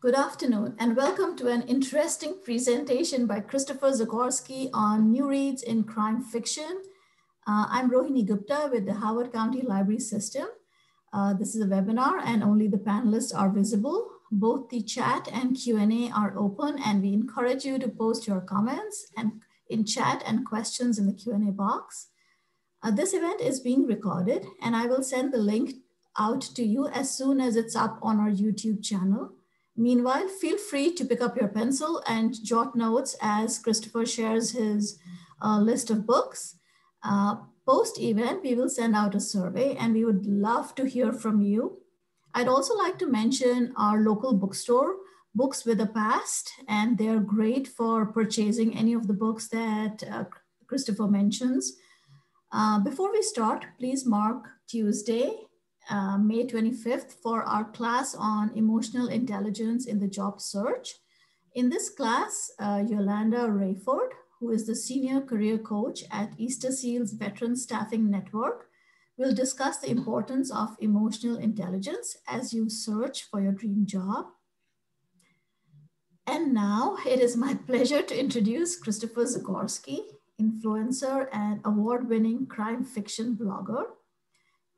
Good afternoon and welcome to an interesting presentation by Kristopher Zgorski on new reads in crime fiction. Uh, I'm Rohini Gupta with the Howard County Library System. Uh, this is a webinar and only the panelists are visible. Both the chat and Q&A are open and we encourage you to post your comments and in chat and questions in the Q&A box. Uh, this event is being recorded and I will send the link out to you as soon as it's up on our YouTube channel. Meanwhile, feel free to pick up your pencil and jot notes as Kristopher shares his uh, list of books. Uh, Post-event, we will send out a survey and we would love to hear from you. I'd also like to mention our local bookstore, Books with a Past, and they're great for purchasing any of the books that uh, Kristopher mentions. Uh, before we start, please mark Tuesday, uh, May 25th for our class on emotional intelligence in the job search. In this class, uh, Yolanda Rayford, who is the senior career coach at Easter Seals Veteran Staffing Network, will discuss the importance of emotional intelligence as you search for your dream job. And now it is my pleasure to introduce Kristopher Zgorski, influencer and award-winning crime fiction blogger.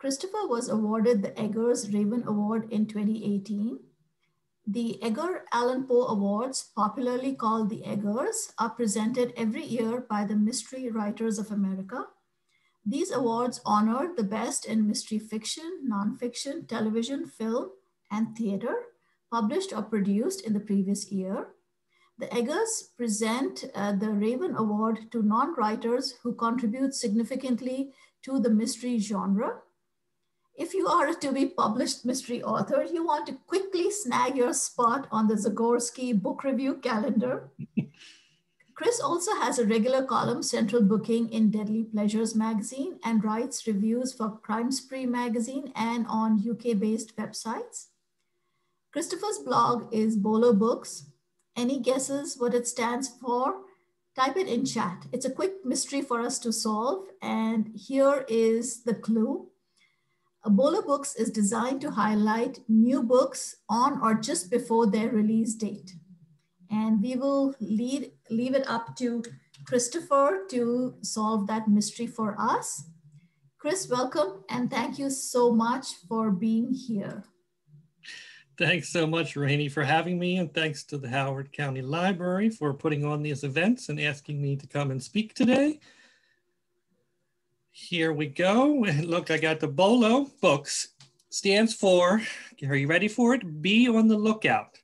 Kristopher was awarded the Edgars Raven Award in 2018. The Edgar Allan Poe Awards, popularly called the Edgars, are presented every year by the Mystery Writers of America. These awards honor the best in mystery fiction, nonfiction, television, film, and theater, published or produced in the previous year. The Edgars present uh, the Raven Award to non-writers who contribute significantly to the mystery genre if you are a to be published mystery author, you want to quickly snag your spot on the Zgorski book review calendar. Chris also has a regular column, Central Booking, in Deadly Pleasures magazine and writes reviews for Crime Spree magazine and on UK based websites. Kristopher's blog is Bolo Books. Any guesses what it stands for? Type it in chat. It's a quick mystery for us to solve. And here is the clue. Bolo Books is designed to highlight new books on or just before their release date. And we will lead, leave it up to Kristopher to solve that mystery for us. Chris, welcome and thank you so much for being here. Thanks so much, Rainey, for having me, and thanks to the Howard County Library for putting on these events and asking me to come and speak today. Here we go. Look, I got the BOLO books. Stands for, are you ready for it? Be on the lookout.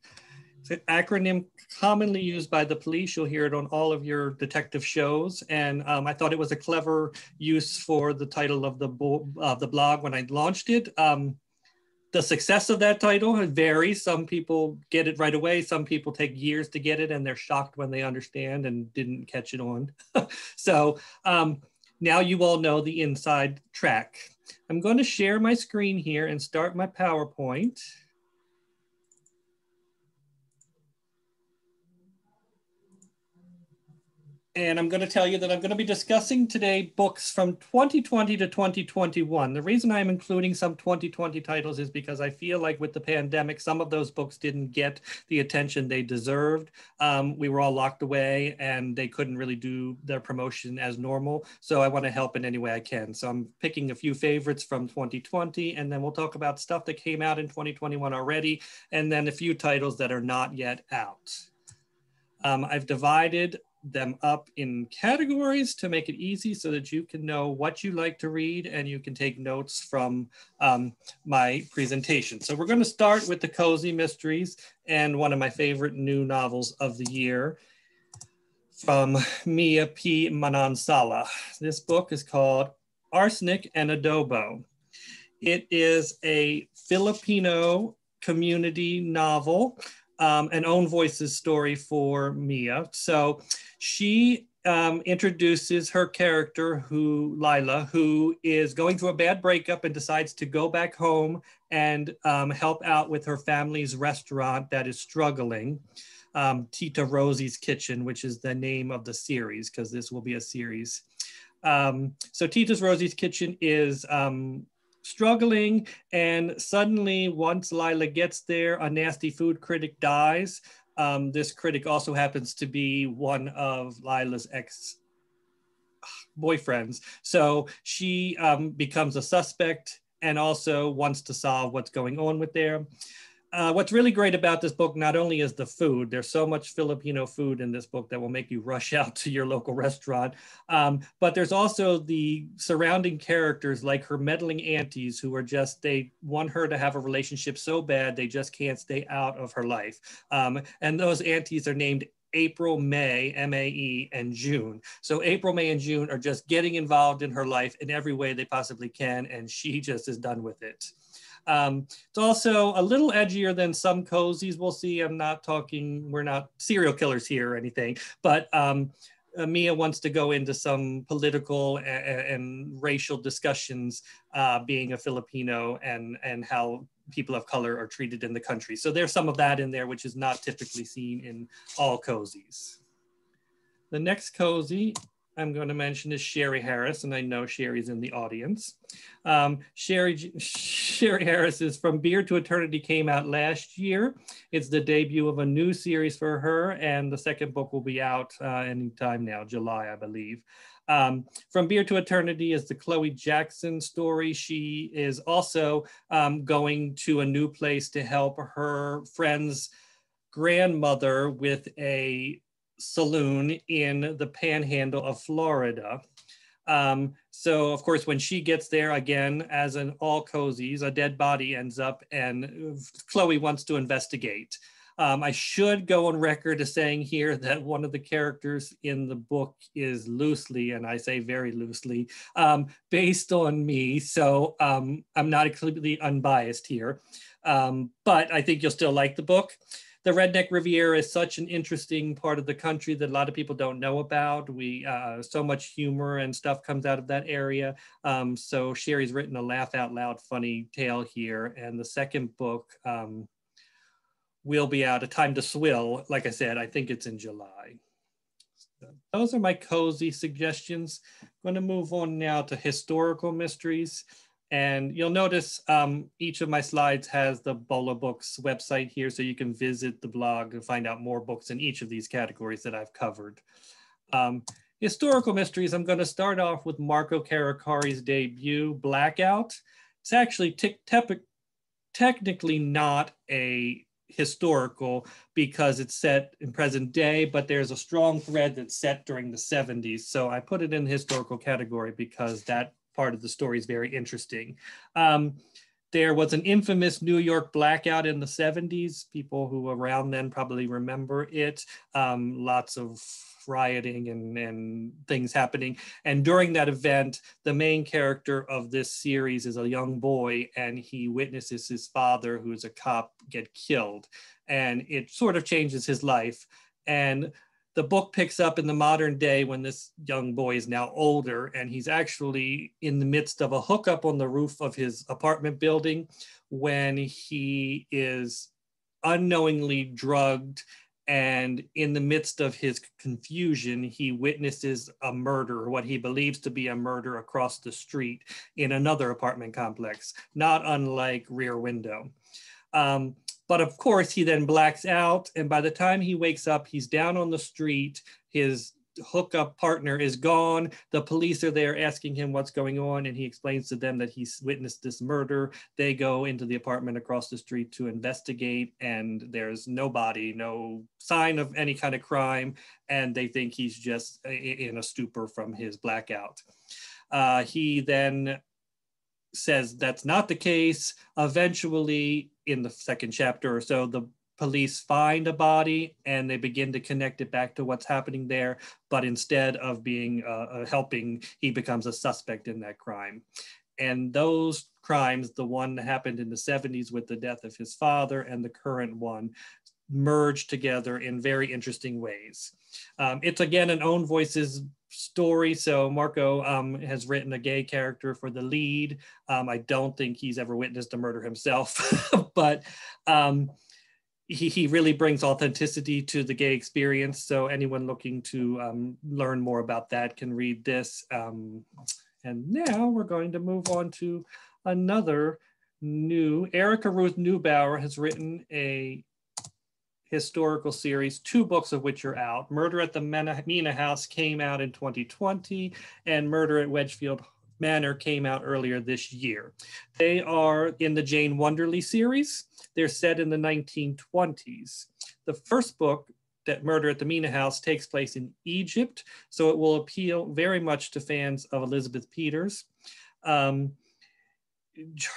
It's an acronym commonly used by the police. You'll hear it on all of your detective shows. And um, I thought it was a clever use for the title of the, uh, the blog when I launched it. Um, the success of that title varies. Some people get it right away. Some people take years to get it and they're shocked when they understand and didn't catch it on. so um, now you all know the inside track. I'm going to share my screen here and start my PowerPoint. And I'm going to tell you that I'm going to be discussing today books from 2020 to 2021. The reason I'm including some 2020 titles is because I feel like with the pandemic, some of those books didn't get the attention they deserved. Um, we were all locked away and they couldn't really do their promotion as normal. So I want to help in any way I can. So I'm picking a few favorites from 2020, and then we'll talk about stuff that came out in 2021 already, and then a few titles that are not yet out. Um, I've divided them up in categories to make it easy so that you can know what you like to read and you can take notes from um, my presentation. So we're going to start with the Cozy Mysteries and one of my favorite new novels of the year from Mia P. Manansala. This book is called Arsenic and Adobo. It is a Filipino community novel um, an own voices story for Mia. So she um, introduces her character, who Lila, who is going through a bad breakup and decides to go back home and um, help out with her family's restaurant that is struggling. Um, Tita Rosie's Kitchen, which is the name of the series, because this will be a series. Um, so Tita's Rosie's Kitchen is um, struggling. And suddenly, once Lila gets there, a nasty food critic dies. Um, this critic also happens to be one of Lila's ex boyfriends. So she um, becomes a suspect and also wants to solve what's going on with there. Uh, what's really great about this book not only is the food, there's so much Filipino food in this book that will make you rush out to your local restaurant, um, but there's also the surrounding characters like her meddling aunties who are just, they want her to have a relationship so bad they just can't stay out of her life. Um, and those aunties are named April, May, M A E, and June. So April, May, and June are just getting involved in her life in every way they possibly can, and she just is done with it. Um, it's also a little edgier than some cozies we'll see. I'm not talking, we're not serial killers here or anything, but um, Mia wants to go into some political and, and racial discussions uh, being a Filipino and, and how people of color are treated in the country. So there's some of that in there, which is not typically seen in all cozies. The next cozy I'm going to mention is Sherry Harris, and I know Sherry's in the audience. Um, Sherry, Sherry Harris is From Beer to Eternity came out last year. It's the debut of a new series for her, and the second book will be out uh, anytime now, July, I believe. Um, From Beer to Eternity is the Chloe Jackson story. She is also um, going to a new place to help her friend's grandmother with a saloon in the panhandle of Florida. Um, so of course, when she gets there again, as in all cozies, a dead body ends up and Chloe wants to investigate. Um, I should go on record as saying here that one of the characters in the book is loosely, and I say very loosely, um, based on me. So um, I'm not completely unbiased here, um, but I think you'll still like the book the Redneck Riviera is such an interesting part of the country that a lot of people don't know about. We uh, so much humor and stuff comes out of that area. Um, so Sherry's written a laugh out loud funny tale here, and the second book um, will be out. A Time to Swill. Like I said, I think it's in July. So those are my cozy suggestions. I'm going to move on now to historical mysteries. And you'll notice um, each of my slides has the Bolo Books website here, so you can visit the blog and find out more books in each of these categories that I've covered. Um, historical mysteries, I'm going to start off with Marco Carocari's debut, Blackout. It's actually technically not a historical because it's set in present day, but there's a strong thread that's set during the 70s. So I put it in the historical category because that part of the story is very interesting. Um, there was an infamous New York blackout in the 70s. People who around then probably remember it. Um, lots of rioting and, and things happening. And during that event, the main character of this series is a young boy and he witnesses his father, who is a cop, get killed. And it sort of changes his life. And the book picks up in the modern day when this young boy is now older and he's actually in the midst of a hookup on the roof of his apartment building when he is unknowingly drugged and in the midst of his confusion he witnesses a murder what he believes to be a murder across the street in another apartment complex not unlike rear window. Um, but of course, he then blacks out. And by the time he wakes up, he's down on the street. His hookup partner is gone. The police are there asking him what's going on. And he explains to them that he's witnessed this murder. They go into the apartment across the street to investigate. And there's nobody, no sign of any kind of crime. And they think he's just in a stupor from his blackout. Uh, he then says that's not the case. Eventually, in the second chapter or so, the police find a body and they begin to connect it back to what's happening there. But instead of being uh, uh helping, he becomes a suspect in that crime. And those crimes, the one that happened in the 70s with the death of his father and the current one, merge together in very interesting ways. Um, it's again an own voices story. So Marco um, has written a gay character for the lead. Um, I don't think he's ever witnessed a murder himself, but um, he, he really brings authenticity to the gay experience. So anyone looking to um, learn more about that can read this. Um, and now we're going to move on to another new, Erica Ruth Neubauer has written a historical series, two books of which are out. Murder at the Mena House came out in 2020 and Murder at Wedgefield Manor came out earlier this year. They are in the Jane Wunderly series. They're set in the 1920s. The first book, that Murder at the Mena House, takes place in Egypt, so it will appeal very much to fans of Elizabeth Peters. Um,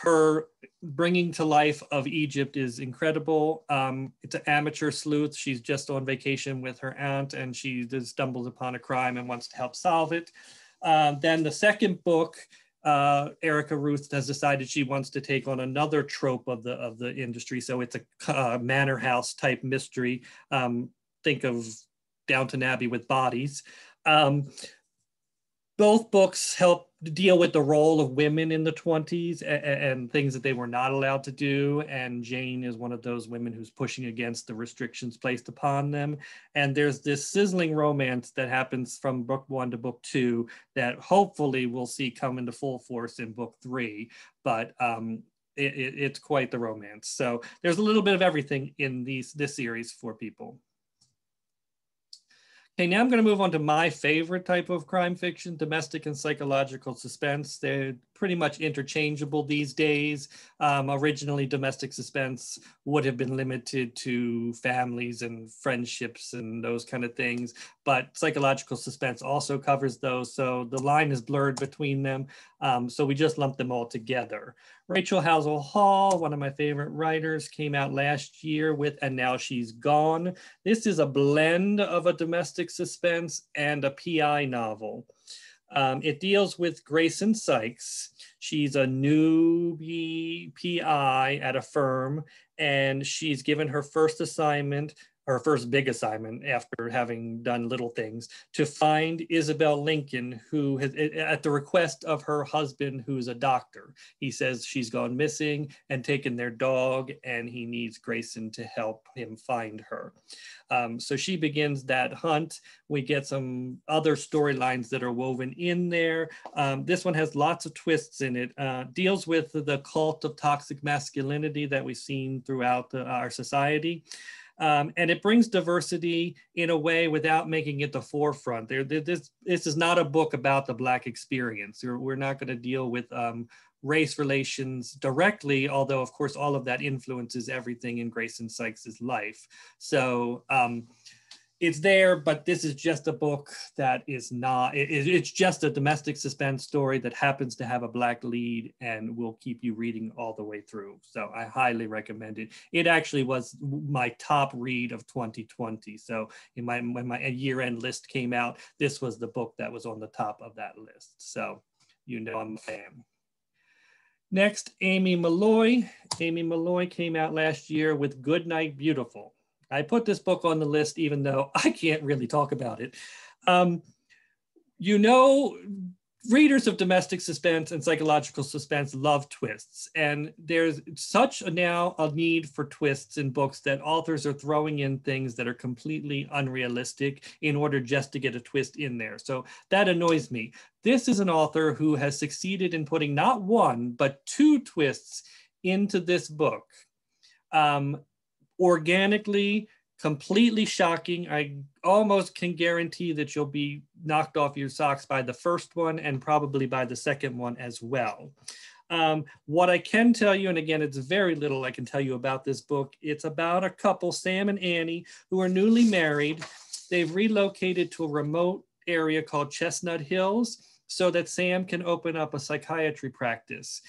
her bringing to life of Egypt is incredible. Um, it's an amateur sleuth. She's just on vacation with her aunt and she stumbles upon a crime and wants to help solve it. Uh, then the second book, uh, Erica Ruth has decided she wants to take on another trope of the of the industry. So it's a uh, manor house type mystery. Um, think of Downton Abbey with bodies. Um, both books help deal with the role of women in the 20s and, and, things that they were not allowed to do. And Jane is one of those women who's pushing against the restrictions placed upon them. And there's this sizzling romance that happens from book one to book two that hopefully we'll see come into full force in book three. But um, it, it, it's quite the romance. So there's a little bit of everything in these this series for people. Okay, now I'm going to move on to my favorite type of crime fiction, domestic and psychological suspense. They're pretty much interchangeable these days. Um, originally, domestic suspense would have been limited to families and friendships and those kind of things, but psychological suspense also covers those. So the line is blurred between them. Um, so we just lump them all together. Rachel Howzell Hall, one of my favorite writers, came out last year with And Now She's Gone. This is a blend of a domestic suspense and a PI novel. Um, it deals with Grayson Sykes. She's a newbie PI at a firm, and she's given her first assignment her first big assignment after having done little things to find Isabel Lincoln, who has, at the request of her husband, who's a doctor. He says she's gone missing and taken their dog, and he needs Grayson to help him find her. Um, so she begins that hunt. We get some other storylines that are woven in there. Um, this one has lots of twists in it, uh, deals with the cult of toxic masculinity that we've seen throughout the, our society. Um, and it brings diversity in a way without making it the forefront. There, this, this is not a book about the Black experience. We're, we're not going to deal with um, race relations directly, although of course all of that influences everything in Grayson Sykes's life. So um, it's there, but this is just a book that is not, it, it's just a domestic suspense story that happens to have a black lead and will keep you reading all the way through. So I highly recommend it. It actually was my top read of 2020. So in my, when my year end list came out, this was the book that was on the top of that list. So you know I'm a fan. Next, Aimee Molloy. Aimee Molloy came out last year with Good Night Beautiful. I put this book on the list even though I can't really talk about it. Um, you know, readers of domestic suspense and psychological suspense love twists. And there's such a now a need for twists in books that authors are throwing in things that are completely unrealistic in order just to get a twist in there. So that annoys me. This is an author who has succeeded in putting not one, but two twists into this book. Um, organically, completely shocking. I almost can guarantee that you'll be knocked off your socks by the first one and probably by the second one as well. Um, what I can tell you, and again, it's very little I can tell you about this book. It's about a couple, Sam and Annie, who are newly married. They've relocated to a remote area called Chestnut Hills so that Sam can open up a psychiatry practice.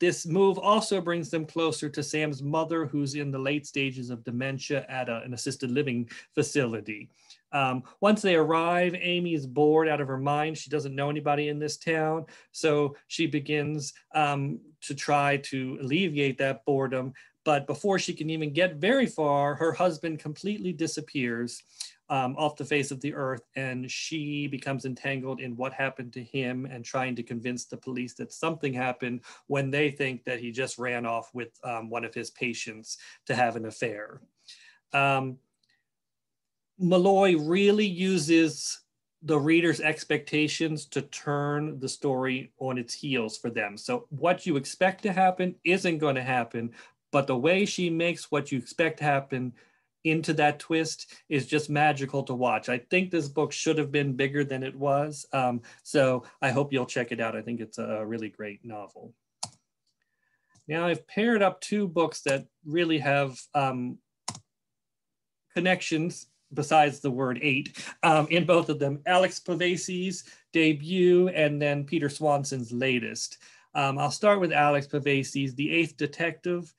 This move also brings them closer to Sam's mother, who's in the late stages of dementia at a, an assisted living facility. Um, once they arrive, Amy is bored out of her mind. She doesn't know anybody in this town. So she begins um, to try to alleviate that boredom. But before she can even get very far, her husband completely disappears um, off the face of the earth, and she becomes entangled in what happened to him and trying to convince the police that something happened when they think that he just ran off with um, one of his patients to have an affair. Um, Molloy really uses the reader's expectations to turn the story on its heels for them. So what you expect to happen isn't going to happen, but the way she makes what you expect to happen into that twist is just magical to watch. I think this book should have been bigger than it was. Um, so I hope you'll check it out. I think it's a really great novel. Now I've paired up two books that really have um, connections besides the word eight um, in both of them, Alex Pavesi's debut and then Peter Swanson's latest. Um, I'll start with Alex Pavesi's The Eighth Detective.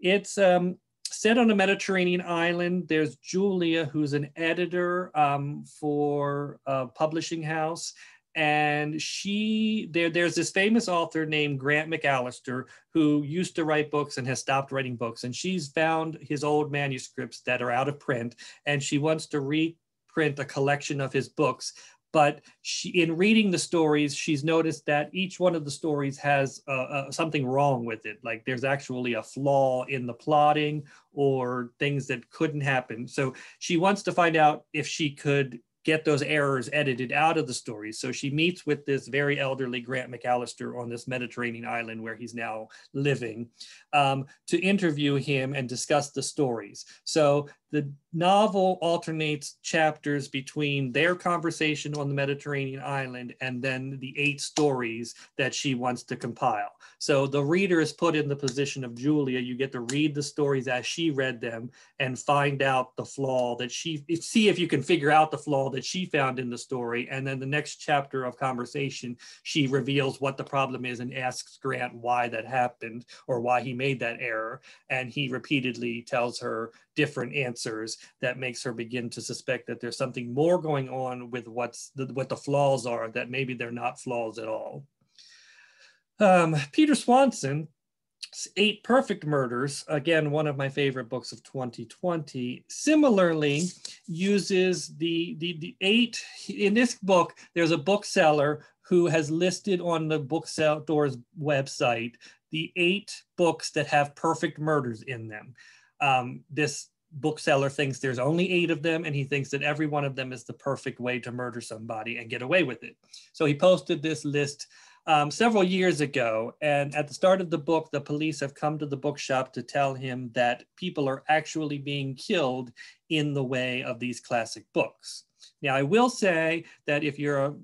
It's um, set on a Mediterranean island. There's Julia, who's an editor um, for a publishing house, and she there there's this famous author named Grant McAllister who used to write books and has stopped writing books. And she's found his old manuscripts that are out of print. And she wants to reprint a collection of his books but she, in reading the stories she's noticed that each one of the stories has uh, uh, something wrong with it like there's actually a flaw in the plotting or things that couldn't happen so she wants to find out if she could get those errors edited out of the stories. So she meets with this very elderly Grant McAllister on this Mediterranean island where he's now living um, to interview him and discuss the stories. So the novel alternates chapters between their conversation on the Mediterranean island and then the eight stories that she wants to compile. So the reader is put in the position of Julia. You get to read the stories as she read them and find out the flaw that she, see if you can figure out the flaw that she found in the story. And then the next chapter of conversation, she reveals what the problem is and asks Grant why that happened or why he made that error. And he repeatedly tells her different answers that makes her begin to suspect that there's something more going on with what's the, what the flaws are that maybe they're not flaws at all. Um, Peter Swanson, Eight Perfect Murders, again, one of my favorite books of 2020, similarly uses the, the, the eight, in this book, there's a bookseller who has listed on the bookseller's website the eight books that have perfect murders in them um, this bookseller thinks there's only eight of them and he thinks that every one of them is the perfect way to murder somebody and get away with it. So he posted this list um, several years ago. And at the start of the book, the police have come to the bookshop to tell him that people are actually being killed in the way of these classic books. Now, I will say that if you're a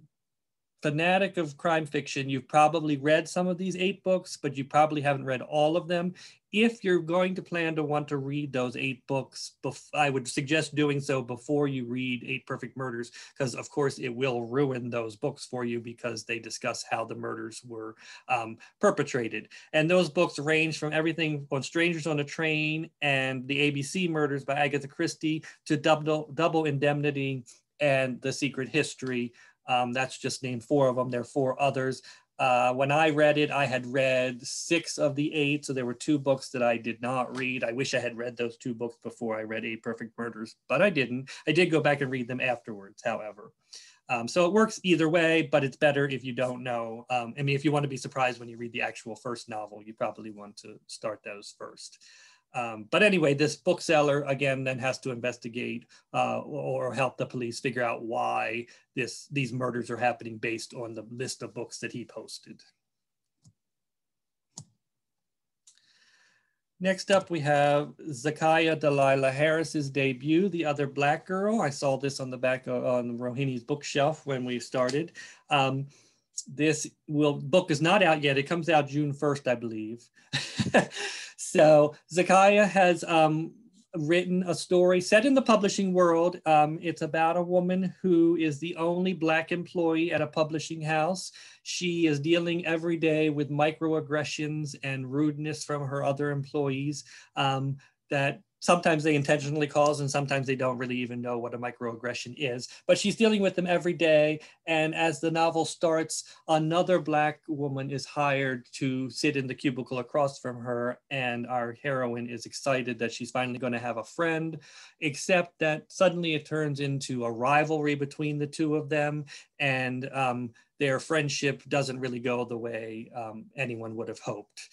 fanatic of crime fiction, you've probably read some of these eight books, but you probably haven't read all of them. If you're going to plan to want to read those eight books, I would suggest doing so before you read Eight Perfect Murders, because of course it will ruin those books for you because they discuss how the murders were um, perpetrated. And those books range from everything on Strangers on a Train and the ABC Murders by Agatha Christie to Double, Double Indemnity and The Secret History um, that's just named four of them. There are four others. Uh, when I read it, I had read six of the eight. So there were two books that I did not read. I wish I had read those two books before I read Eight Perfect Murders, but I didn't. I did go back and read them afterwards, however. Um, so it works either way, but it's better if you don't know. Um, I mean, if you want to be surprised when you read the actual first novel, you probably want to start those first. Um, but anyway, this bookseller again then has to investigate uh, or help the police figure out why this these murders are happening based on the list of books that he posted. Next up, we have Zakiya Dalila Harris's debut, The Other Black Girl. I saw this on the back of, on Rohini's bookshelf when we started. Um, this will book is not out yet. It comes out June 1st, I believe. So Zakiya has um, written a story set in the publishing world. Um, it's about a woman who is the only Black employee at a publishing house. She is dealing every day with microaggressions and rudeness from her other employees um, that sometimes they intentionally cause and sometimes they don't really even know what a microaggression is but she's dealing with them every day. And as the novel starts another black woman is hired to sit in the cubicle across from her and our heroine is excited that she's finally going to have a friend except that suddenly it turns into a rivalry between the two of them. And um, their friendship doesn't really go the way um, anyone would have hoped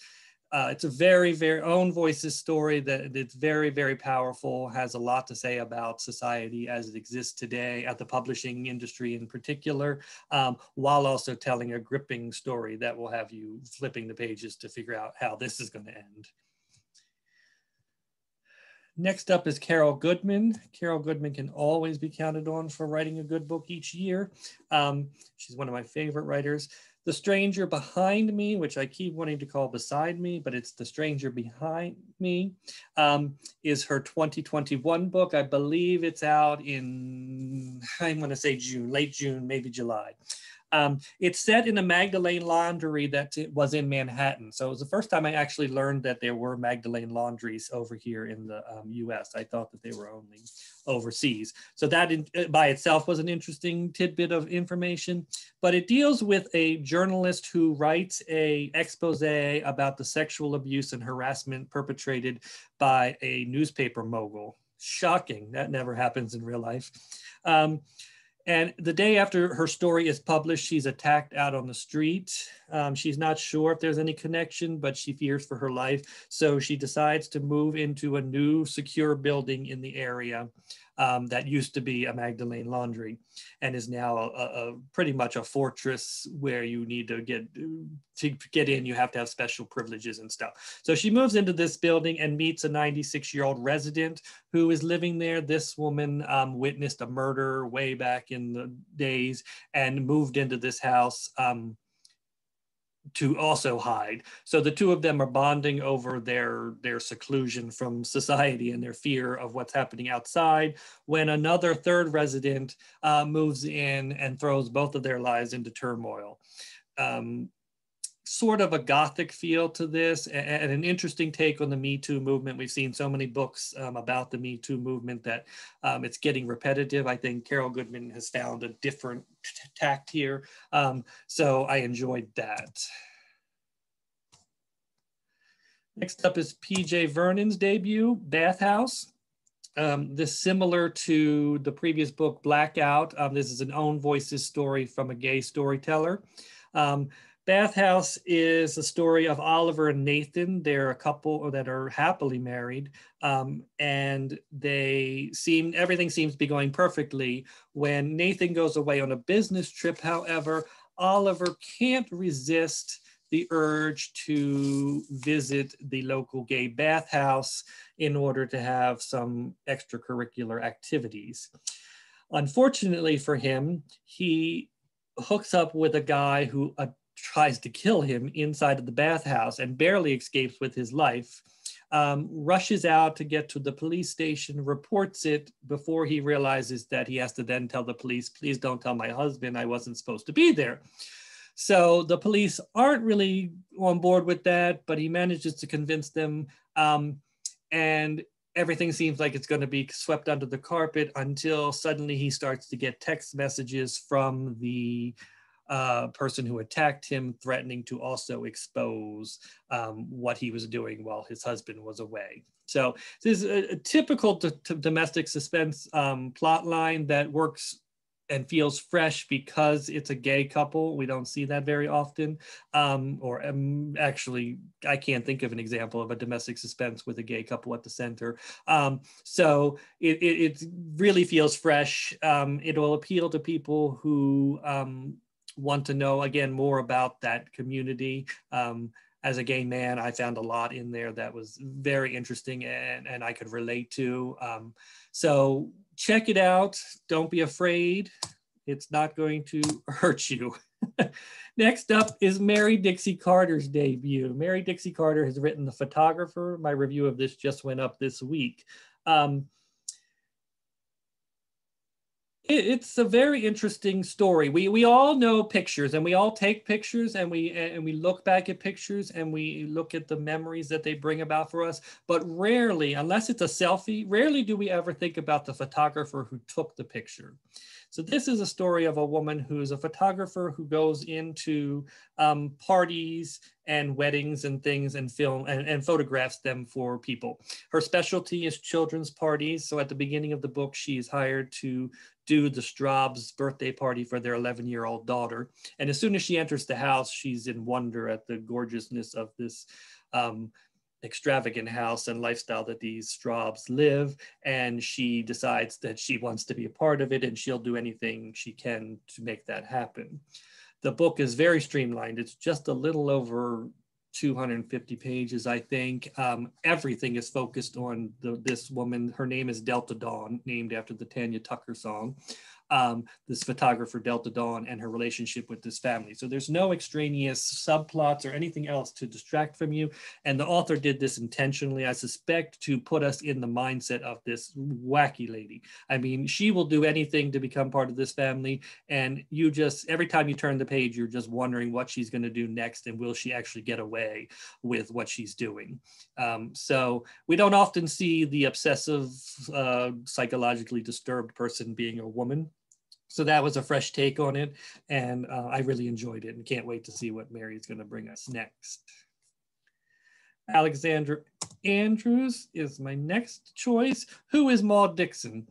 uh, it's a very, very own voices story that it's very, very powerful, has a lot to say about society as it exists today, at the publishing industry in particular, um, while also telling a gripping story that will have you flipping the pages to figure out how this is going to end. Next up is Carol Goodman. Carol Goodman can always be counted on for writing a good book each year. Um, she's one of my favorite writers. The Stranger Behind Me, which I keep wanting to call Beside Me, but it's The Stranger Behind Me, um, is her 2021 book. I believe it's out in, I'm going to say June, late June, maybe July. Um, it's set in a Magdalene laundry that was in Manhattan. So it was the first time I actually learned that there were Magdalene laundries over here in the um, US. I thought that they were only overseas. So that in, uh, by itself was an interesting tidbit of information, but it deals with a journalist who writes a expose about the sexual abuse and harassment perpetrated by a newspaper mogul. Shocking, that never happens in real life. Um, and the day after her story is published, she's attacked out on the street. Um, she's not sure if there's any connection, but she fears for her life. So she decides to move into a new secure building in the area um, that used to be a Magdalene laundry and is now a, a, pretty much a fortress where you need to get to get in. You have to have special privileges and stuff. So she moves into this building and meets a 96 year old resident who is living there. This woman um, witnessed a murder way back in the days and moved into this house um, to also hide. So the two of them are bonding over their their seclusion from society and their fear of what's happening outside. When another third resident uh, moves in and throws both of their lives into turmoil. Um, sort of a gothic feel to this and, an interesting take on the Me Too movement. We've seen so many books um, about the Me Too movement that um, it's getting repetitive. I think Carol Goodman has found a different tact here. Um, so I enjoyed that. Next up is PJ Vernon's debut, Bathhouse. Um, this similar to the previous book, Blackout. Um, this is an own voices story from a gay storyteller. Um, Bathhouse is a story of Oliver and Nathan. They're a couple that are happily married, um, and they seem everything seems to be going perfectly. When Nathan goes away on a business trip, however, Oliver can't resist the urge to visit the local gay bathhouse in order to have some extracurricular activities. Unfortunately for him, he hooks up with a guy who tries to kill him inside of the bathhouse and barely escapes with his life. Um, rushes out to get to the police station, reports it before he realizes that he has to then tell the police, please don't tell my husband I wasn't supposed to be there. So the police aren't really on board with that, but he manages to convince them. Um, and everything seems like it's going to be swept under the carpet until suddenly he starts to get text messages from the uh, person who attacked him, threatening to also expose um, what he was doing while his husband was away. So this is a, a typical domestic suspense um, plot line that works and feels fresh because it's a gay couple. We don't see that very often. Um, or um, actually, I can't think of an example of a domestic suspense with a gay couple at the center. Um, so it, it, it, really feels fresh. Um, it will appeal to people who um, want to know again more about that community. Um, as a gay man i found a lot in there that was very interesting and, and i could relate to. Um, so check it out. Don't be afraid. It's not going to hurt you. Next up is mary dixie carter's debut. Mary dixie carter has written the photographer. My review of this just went up this week. Um, it's a very interesting story. We we all know pictures and we all take pictures and we and we look back at pictures and we look at the memories that they bring about for us. But rarely, unless it's a selfie, rarely do we ever think about the photographer who took the picture. So this is a story of a woman who's a photographer who goes into um, parties and weddings and things and film and, and photographs them for people. Her specialty is children's parties. So at the beginning of the book, she's hired to do the Straub's birthday party for their 11 year old daughter. And as soon as she enters the house, she's in wonder at the gorgeousness of this um, extravagant house and lifestyle that these Straubs live. And she decides that she wants to be a part of it and she'll do anything she can to make that happen. The book is very streamlined. It's just a little over 250 pages, I think. Um, everything is focused on the, this woman. Her name is Delta Dawn, named after the Tanya Tucker song um, this photographer Delta Dawn and her relationship with this family. So there's no extraneous subplots or anything else to distract from you. And the author did this intentionally, I suspect, to put us in the mindset of this wacky lady. I mean, she will do anything to become part of this family. And you just, every time you turn the page, you're just wondering what she's going to do next and will she actually get away with what she's doing. Um, so we don't often see the obsessive, uh, psychologically disturbed person being a woman so that was a fresh take on it and uh, i really enjoyed it and can't wait to see what mary is going to bring us next. Alexandra andrews is my next choice. Who is maud dixon?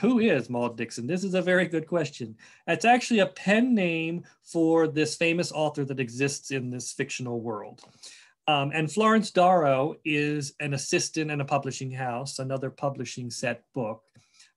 Who is maud dixon? This is a very good question. It's actually a pen name for this famous author that exists in this fictional world. Um, and Florence Darrow is an assistant in a publishing house, another publishing set book.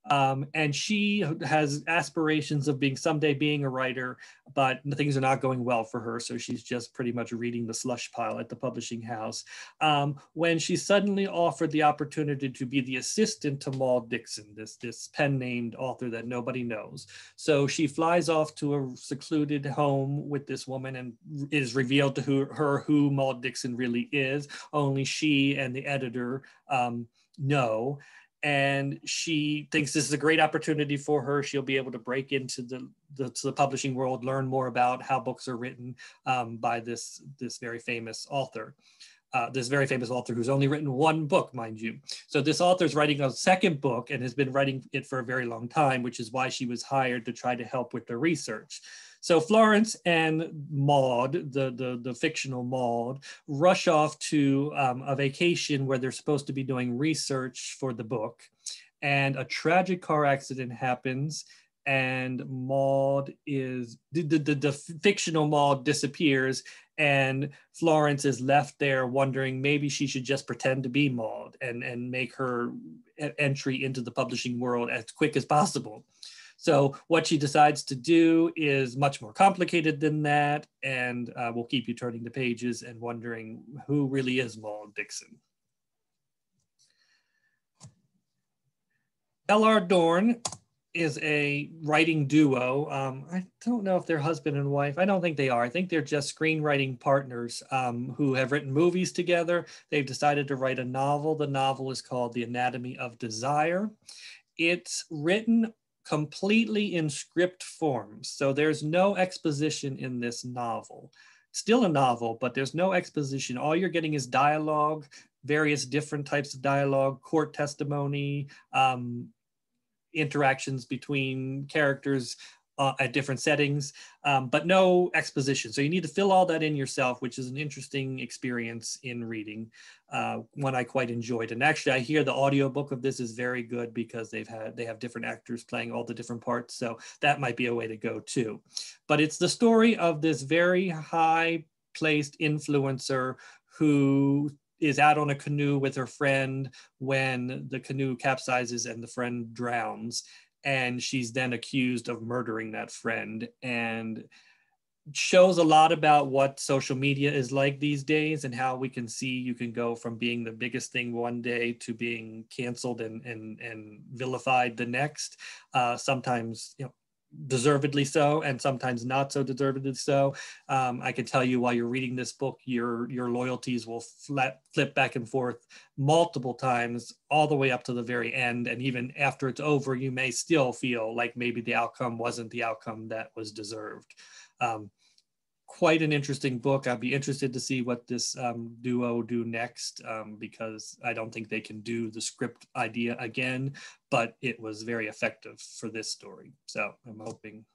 Um, and she has aspirations of being someday being a writer, but things are not going well for her. So she's just pretty much reading the slush pile at the publishing house. Um, when she's suddenly offered the opportunity to be the assistant to Maud Dixon, this, this pen named author that nobody knows. So she flies off to a secluded home with this woman and is revealed to her who Maud Dixon really is. Only she and the editor um, know and she thinks this is a great opportunity for her. She'll be able to break into the, the, the publishing world, learn more about how books are written um, by this, this very famous author. Uh, this very famous author who's only written one book, mind you. So this author is writing a second book and has been writing it for a very long time, which is why she was hired to try to help with the research. So Florence and Maud, the, the, the fictional Maud, rush off to um, a vacation where they're supposed to be doing research for the book. And a tragic car accident happens and Maud is, the, the, the, the fictional Maud disappears and Florence is left there wondering maybe she should just pretend to be Maud and, and make her entry into the publishing world as quick as possible. So what she decides to do is much more complicated than that, and uh, will keep you turning the pages and wondering who really is Maud Dixon. L.R. Dorn is a writing duo. Um, I don't know if they're husband and wife. I don't think they are. I think they're just screenwriting partners um, who have written movies together. They've decided to write a novel. The novel is called The Anatomy of Desire. It's written completely in script form. So there's no exposition in this novel. Still a novel, but there's no exposition. All you're getting is dialogue, various different types of dialogue, court testimony, um, interactions between characters uh, at different settings, um, but no exposition. So you need to fill all that in yourself, which is an interesting experience in reading, uh, one I quite enjoyed. And actually, I hear the audiobook of this is very good because they've had they have different actors playing all the different parts. So that might be a way to go too. But it's the story of this very high placed influencer who is out on a canoe with her friend when the canoe capsizes and the friend drowns and she's then accused of murdering that friend and shows a lot about what social media is like these days and how we can see you can go from being the biggest thing one day to being canceled and and, and vilified the next. Uh, sometimes you know deservedly so and sometimes not so deservedly so. Um, i can tell you while you're reading this book your your loyalties will flip, flip back and forth multiple times all the way up to the very end. And even after it's over you may still feel like maybe the outcome wasn't the outcome that was deserved. Um, quite an interesting book. I'd be interested to see what this um, duo do next um, because I don't think they can do the script idea again, but it was very effective for this story. So I'm hoping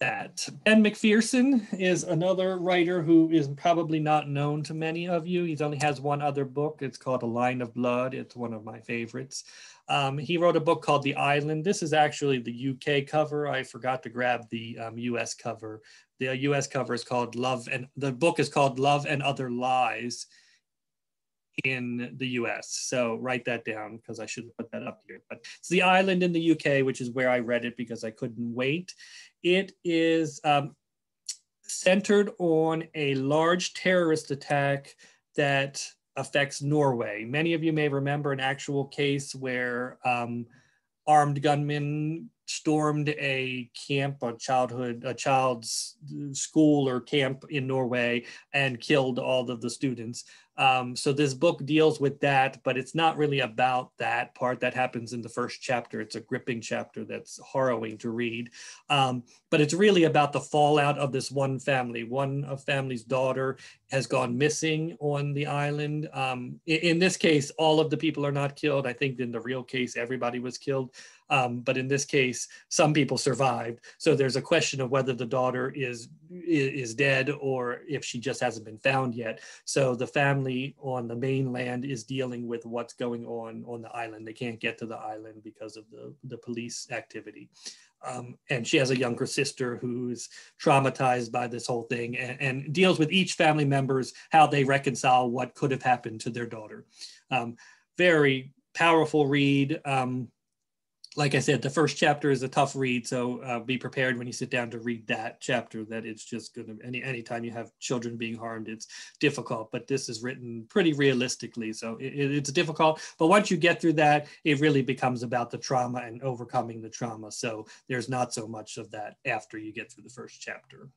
that. Ben McPherson is another writer who is probably not known to many of you. He only has one other book. It's called A Line of Blood. It's one of my favorites. Um, he wrote a book called The Island. This is actually the UK cover. I forgot to grab the um, US cover, the U.S. cover is called Love, and the book is called Love and Other Lies in the US. So write that down because I should put that up here. But it's The Island in the UK, which is where I read it because I couldn't wait. It is um, centered on a large terrorist attack that affects Norway. Many of you may remember an actual case where um, armed gunmen stormed a camp, a childhood, a child's school or camp in Norway and killed all of the students. Um, so this book deals with that, but it's not really about that part that happens in the first chapter. It's a gripping chapter that's harrowing to read. Um, but it's really about the fallout of this one family. One of family's daughter has gone missing on the island. Um, in, in, this case, all of the people are not killed. I think in the real case, everybody was killed. Um, but in this case, some people survived. So there's a question of whether the daughter is is dead or if she just hasn't been found yet. So the family on the mainland is dealing with what's going on on the island. They can't get to the island because of the, the police activity. Um, and she has a younger sister who's traumatized by this whole thing and, and, deals with each family members how they reconcile what could have happened to their daughter. Um, very powerful read. Um, like I said, the first chapter is a tough read, so uh, be prepared when you sit down to read that chapter. That it's just going to any anytime you have children being harmed, it's difficult. But this is written pretty realistically, so it, it's difficult. But once you get through that, it really becomes about the trauma and overcoming the trauma. So there's not so much of that after you get through the first chapter.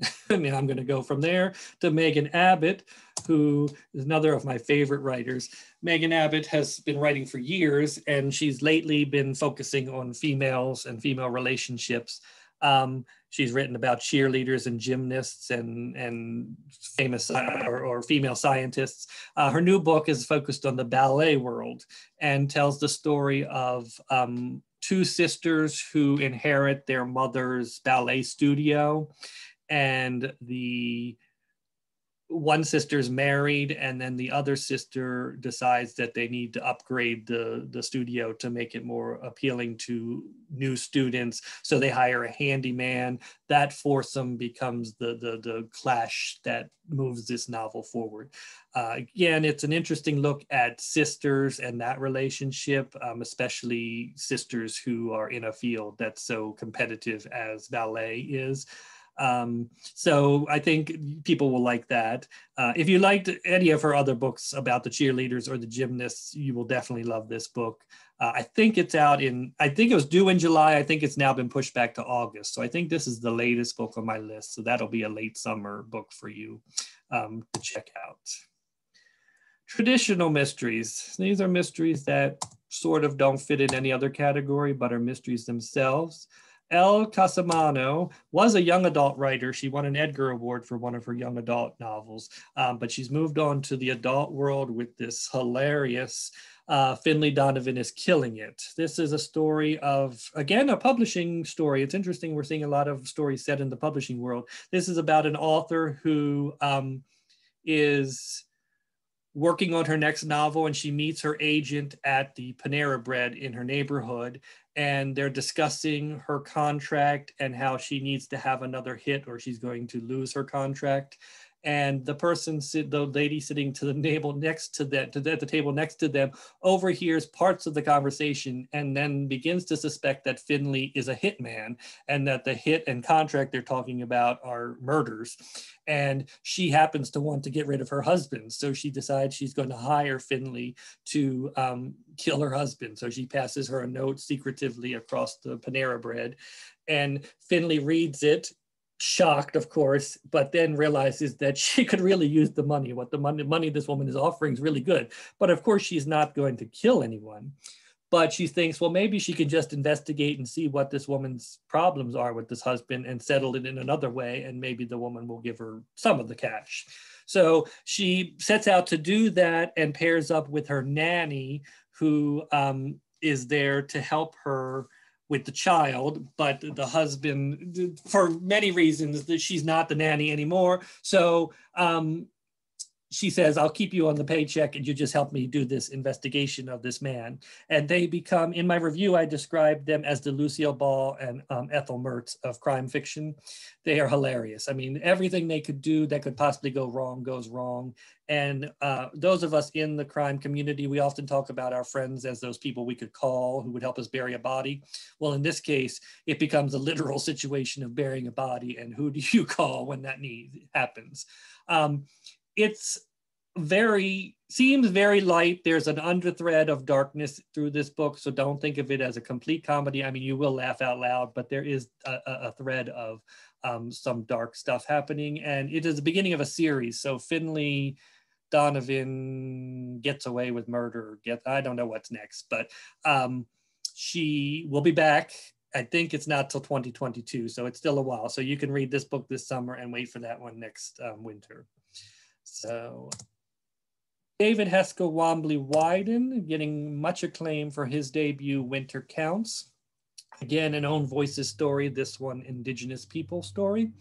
I mean, I'm going to go from there to Megan Abbott, who is another of my favorite writers. Megan Abbott has been writing for years, and she's lately been focusing on females and female relationships. Um, she's written about cheerleaders and gymnasts and, and famous or, or female scientists. Uh, her new book is focused on the ballet world and tells the story of um, two sisters who inherit their mother's ballet studio and the one sister's married and then the other sister decides that they need to upgrade the the studio to make it more appealing to new students. So they hire a handyman. That foursome becomes the the, the clash that moves this novel forward. Uh, again it's an interesting look at sisters and that relationship um, especially sisters who are in a field that's so competitive as ballet is um, so I think people will like that. Uh, if you liked any of her other books about the cheerleaders or the gymnasts, you will definitely love this book. Uh, I think it's out in, I think it was due in July. I think it's now been pushed back to August. So I think this is the latest book on my list. So that'll be a late summer book for you um, to check out. Traditional mysteries. These are mysteries that sort of don't fit in any other category, but are mysteries themselves. Elle Cosimano was a young adult writer. She won an Edgar Award for one of her young adult novels, um, but she's moved on to the adult world with this hilarious uh, Finlay Donovan is killing it. This is a story of, again, a publishing story. It's interesting. We're seeing a lot of stories set in the publishing world. This is about an author who um, is working on her next novel and she meets her agent at the Panera Bread in her neighborhood and they're discussing her contract and how she needs to have another hit or she's going to lose her contract and the person sit the lady sitting to the table next to that to the, the table next to them overhears parts of the conversation and then begins to suspect that Finlay is a hitman and that the hit and contract they're talking about are murders. And she happens to want to get rid of her husband so she decides she's going to hire Finlay to um, kill her husband. So she passes her a note secretively across the Panera bread and Finlay reads it shocked, of course, but then realizes that she could really use the money. What the money, money this woman is offering is really good. But of course, she's not going to kill anyone. But she thinks, well, maybe she can just investigate and see what this woman's problems are with this husband and settle it in another way. And maybe the woman will give her some of the cash. So she sets out to do that and pairs up with her nanny, who um, is there to help her with the child, but the husband, for many reasons, that she's not the nanny anymore. So um, she says, I'll keep you on the paycheck and you just help me do this investigation of this man. And they become, in my review, I described them as the Lucille Ball and um, Ethel Mertz of crime fiction. They are hilarious. I mean, everything they could do that could possibly go wrong goes wrong. And uh, those of us in the crime community, we often talk about our friends as those people we could call who would help us bury a body. Well, in this case, it becomes a literal situation of burying a body and who do you call when that need happens? Um, it's very seems very light there's an underthread of darkness through this book so don't think of it as a complete comedy i mean you will laugh out loud but there is a, a thread of um, some dark stuff happening and it is the beginning of a series so Finlay donovan gets away with murder get i don't know what's next but um, she will be back I think it's not till 2022, so it's still a while. So you can read this book this summer and wait for that one next um, winter. So David Heska Wanbli Weiden getting much acclaim for his debut Winter Counts. Again, an own voices story, this one Indigenous people story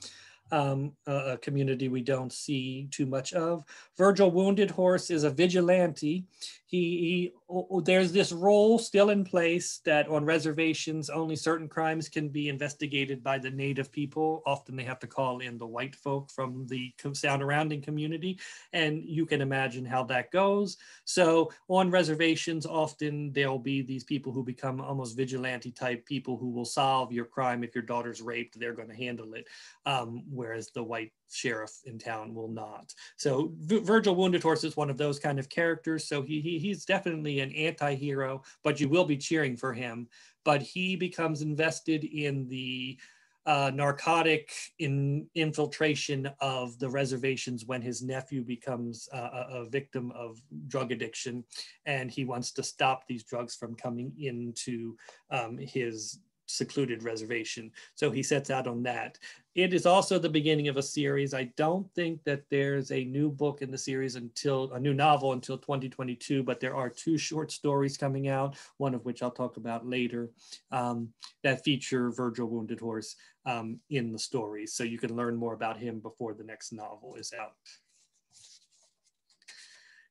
um, a, community we don't see too much of. Virgil Wounded Horse is a vigilante. He, he there's this role still in place that on reservations only certain crimes can be investigated by the native people. Often they have to call in the white folk from the surrounding community, and you can imagine how that goes. So on reservations, often there'll be these people who become almost vigilante type people who will solve your crime if your daughter's raped. They're going to handle it. Um, whereas the white sheriff in town will not. So v- Virgil Wounded Horse is one of those kind of characters. So he, he he's definitely an anti-hero, but you will be cheering for him. But he becomes invested in the uh, narcotic in, infiltration of the reservations when his nephew becomes uh, a, a, victim of drug addiction and he wants to stop these drugs from coming into um, his secluded reservation. So he sets out on that. It is also the beginning of a series. I don't think that there's a new book in the series until a new novel until 2022, but there are two short stories coming out, one of which I'll talk about later, um, that feature Virgil Wounded Horse um, in the story. So you can learn more about him before the next novel is out.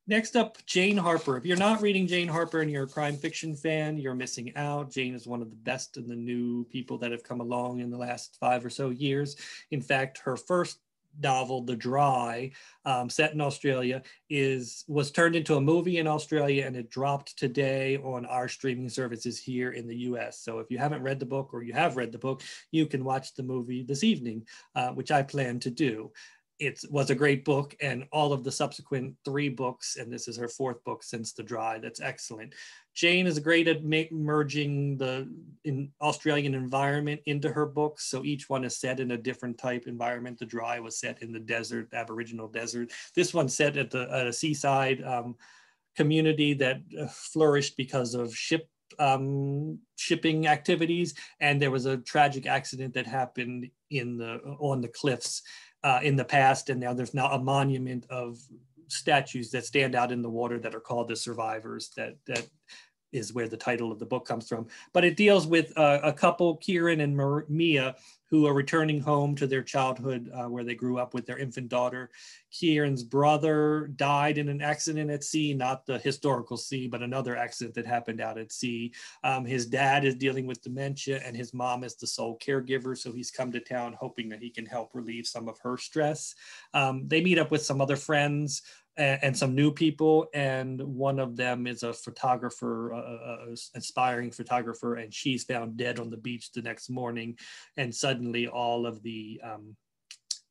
Next up, Jane Harper. If you're not reading Jane Harper and you're a crime fiction fan, you're missing out. Jane is one of the best and the new people that have come along in the last five or so years. In fact, her first novel, The Dry, um, set in Australia, is was turned into a movie in Australia and it dropped today on our streaming services here in the U.S. So if you haven't read the book or you have read the book, you can watch the movie this evening, uh, which I plan to do it was a great book and all of the subsequent three books and this is her fourth book since the dry that's excellent. Jane is great at merging the in australian environment into her books so each one is set in a different type environment. The dry was set in the desert aboriginal desert. This one set at the at a seaside um, community that uh, flourished because of ship um, shipping activities and there was a tragic accident that happened in the on the cliffs uh, in the past, and now there's now a monument of statues that stand out in the water that are called the survivors. That that is where the title of the book comes from. But it deals with uh, a couple, Kieran and Mia, who are returning home to their childhood uh, where they grew up with their infant daughter. Kieran's brother died in an accident at sea, not the historical sea, but another accident that happened out at sea. Um, his dad is dealing with dementia and his mom is the sole caregiver. So he's come to town hoping that he can help relieve some of her stress. Um, they meet up with some other friends and, some new people. And one of them is a photographer, uh, aspiring photographer, and she's found dead on the beach the next morning. And suddenly, all of the um,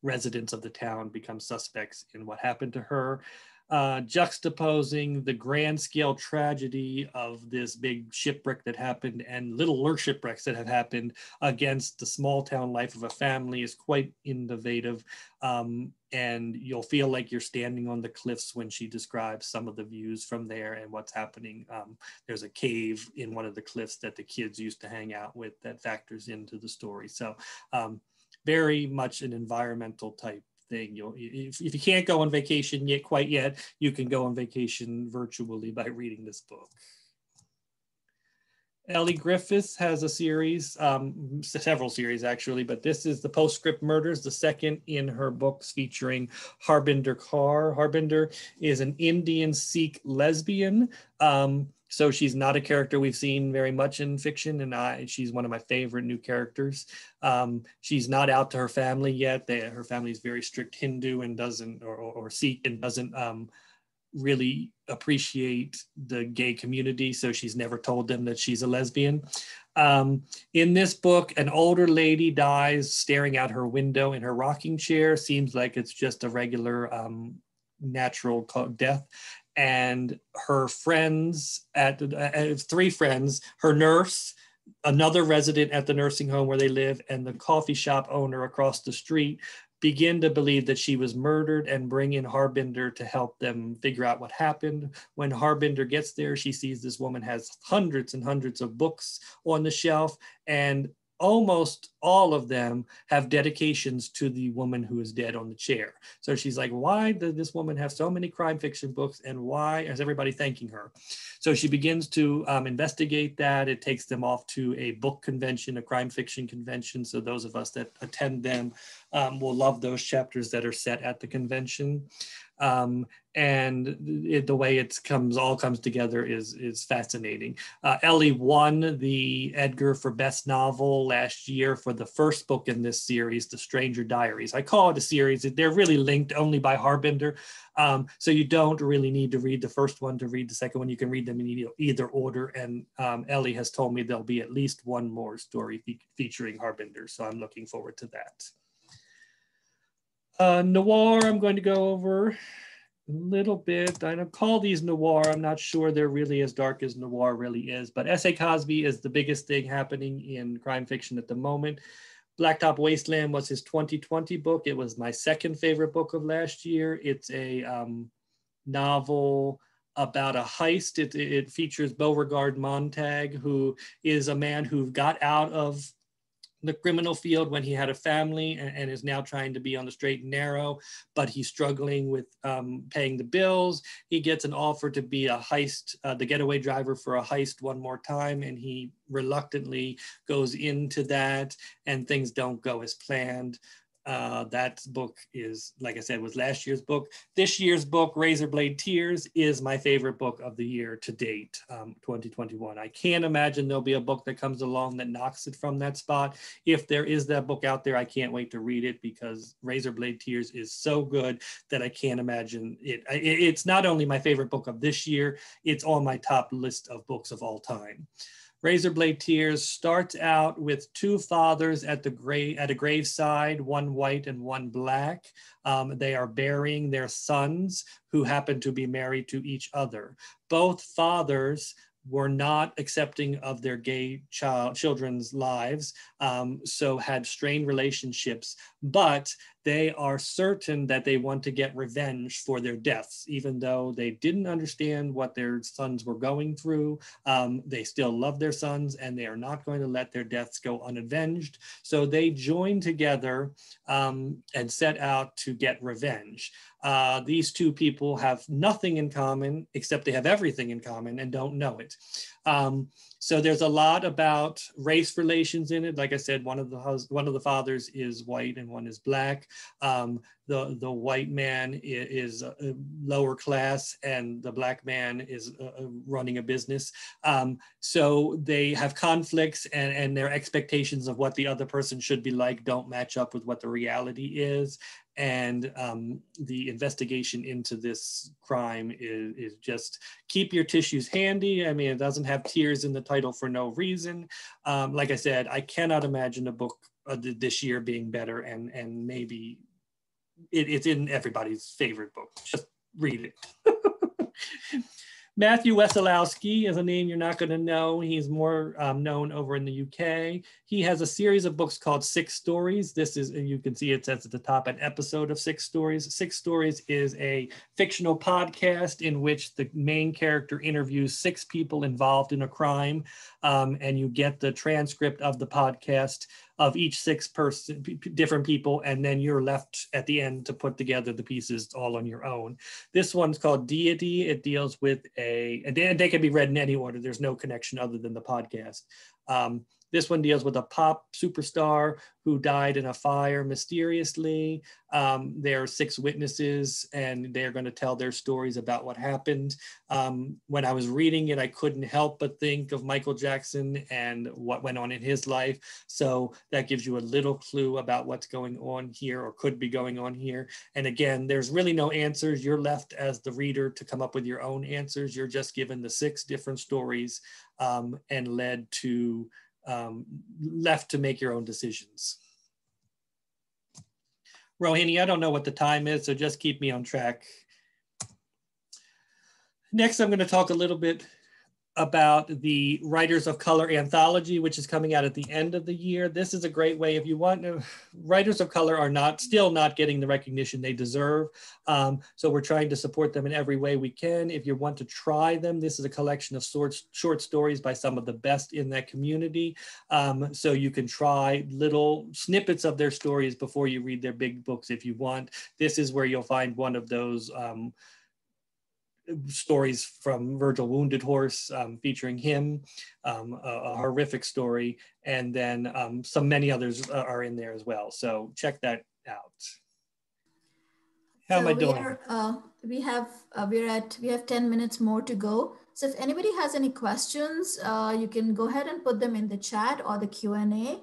residents of the town become suspects in what happened to her uh, juxtaposing the grand scale tragedy of this big shipwreck that happened and littler shipwrecks that have happened against the small town life of a family is quite innovative. Um, and you'll feel like you're standing on the cliffs when she describes some of the views from there and what's happening. Um, there's a cave in one of the cliffs that the kids used to hang out with that factors into the story. So um, very much an environmental type thing. You'll if, if you can't go on vacation yet quite yet, you can go on vacation virtually by reading this book. Elly Griffiths has a series, um, several series actually, but this is the Postscript Murders, the second in her books featuring Harbinder Kaur. Harbinder is an Indian Sikh lesbian. Um, so she's not a character we've seen very much in fiction, and I, she's one of my favorite new characters. Um, she's not out to her family yet. They, her family is very strict Hindu and doesn't, or, or Sikh, and doesn't um, really appreciate the gay community, so she's never told them that she's a lesbian. Um, in this book, an older lady dies staring out her window in her rocking chair. Seems like it's just a regular um, natural death. And her friends at uh, three friends, her nurse, another resident at the nursing home where they live, and the coffee shop owner across the street begin to believe that she was murdered and bring in Harbinder to help them figure out what happened. When Harbinder gets there, she sees this woman has hundreds and hundreds of books on the shelf and almost all of them have dedications to the woman who is dead on the chair. So she's like, why does this woman have so many crime fiction books and why is everybody thanking her? So she begins to um, investigate that. It takes them off to a book convention, a crime fiction convention. So those of us that attend them um, will love those chapters that are set at the convention um, and it, the way it comes all comes together is is fascinating. Uh, Elly won the Edgar for best novel last year for the first book in this series, The Stranger Diaries. I call it a series; they're really linked only by Harbinder, um, so you don't really need to read the first one to read the second one. You can read them in either order. And um, Elly has told me there'll be at least one more story fe featuring Harbinder, so I'm looking forward to that. Uh, noir, I'm going to go over little bit. I don't call these noir. I'm not sure they're really as dark as noir really is, but S.A. Cosby is the biggest thing happening in crime fiction at the moment. Blacktop Wasteland was his 2020 book. It was my second favorite book of last year. It's a um, novel about a heist. It, it features Beauregard Montag, who is a man who got out of the criminal field when he had a family and, and, is now trying to be on the straight and narrow, but he's struggling with um, paying the bills. He gets an offer to be a heist, uh, the getaway driver for a heist one more time, and he reluctantly goes into that, and things don't go as planned. Uh, that book is, like I said, was last year's book. This year's book, Razorblade Tears, is my favorite book of the year to date, um, 2021. I can't imagine there'll be a book that comes along that knocks it from that spot. If there is that book out there, I can't wait to read it because Razorblade Tears is so good that I can't imagine it. It's not only my favorite book of this year, it's on my top list of books of all time. Razorblade Tears starts out with two fathers at the grave at a graveside, one white and one black. Um, they are burying their sons who happen to be married to each other. Both fathers were not accepting of their gay child children's lives, um, so had strained relationships. But they are certain that they want to get revenge for their deaths, even though they didn't understand what their sons were going through. Um, they still love their sons, and they are not going to let their deaths go unavenged. So they join together um, and set out to get revenge. Uh, these two people have nothing in common except they have everything in common and don't know it. Um, so there's a lot about race relations in it. Like I said, one of the one of the fathers is white and one is black. Um, the the white man is, is lower class and the black man is uh, uh, running a business. Um, so they have conflicts and and their expectations of what the other person should be like don't match up with what the reality is and um, the investigation into this crime is, is, just keep your tissues handy. I mean, it doesn't have tears in the title for no reason. Um, like I said, I cannot imagine a book uh, this year being better, and and maybe it, it's in everybody's favorite book. Just read it. Matthew Wesolowski is a name you're not going to know. He's more um, known over in the UK. He has a series of books called Six Stories. This is, and you can see it says at the top, an episode of Six Stories. Six Stories is a fictional podcast in which the main character interviews six people involved in a crime, um, and you get the transcript of the podcast of each six person different people and then you're left at the end to put together the pieces all on your own. This one's called deity. It deals with a and they, they can be read in any order. There's no connection other than the podcast. Um, this one deals with a pop superstar who died in a fire mysteriously. Um, there are six witnesses, and they're going to tell their stories about what happened. Um, when I was reading it, I couldn't help but think of Michael Jackson and what went on in his life. So that gives you a little clue about what's going on here or could be going on here. And again, there's really no answers. You're left as the reader to come up with your own answers. You're just given the six different stories um, and led to um, left to make your own decisions. Rohini, I don't know what the time is, so just keep me on track. Next, I'm going to talk a little bit about the Writers of Color anthology, which is coming out at the end of the year. This is a great way if you want to, Writers of Color are not still not getting the recognition they deserve. Um, so we're trying to support them in every way we can. If you want to try them, this is a collection of short, short stories by some of the best in that community. Um, so you can try little snippets of their stories before you read their big books if you want. This is where you'll find one of those um, stories from Virgil Wounded Horse um, featuring him, um, a, a, horrific story, and then um, some many others are in there as well. So check that out. How so am I doing? Are, uh, we have uh, we're at we have ten minutes more to go. So if anybody has any questions, uh, you can go ahead and put them in the chat or the Q and A.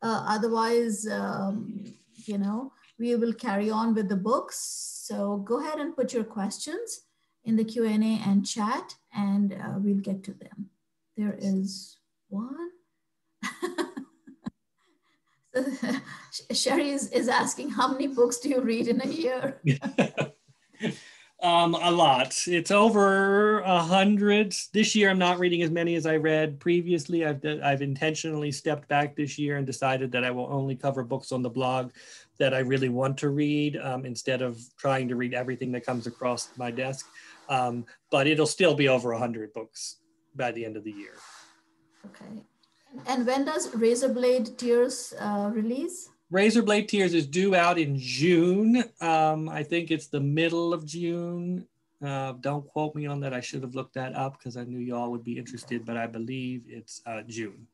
Uh, otherwise, um, you know, we will carry on with the books. So go ahead and put your questions in the Q&A and chat and uh, we'll get to them. There is one. Sherry is, is asking, how many books do you read in a year? um, a lot. It's over a hundred. This year, I'm not reading as many as I read previously. I've, I've intentionally stepped back this year and decided that I will only cover books on the blog that I really want to read um, instead of trying to read everything that comes across my desk. Um, but it'll still be over 100 books by the end of the year. Okay. And when does Razorblade Tears uh, release? Razorblade Tears is due out in June. Um, I think it's the middle of June. Uh, don't quote me on that. I should have looked that up because I knew y'all would be interested, but I believe it's uh, June.